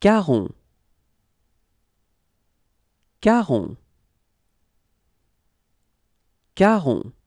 Caron. Caron. Caron.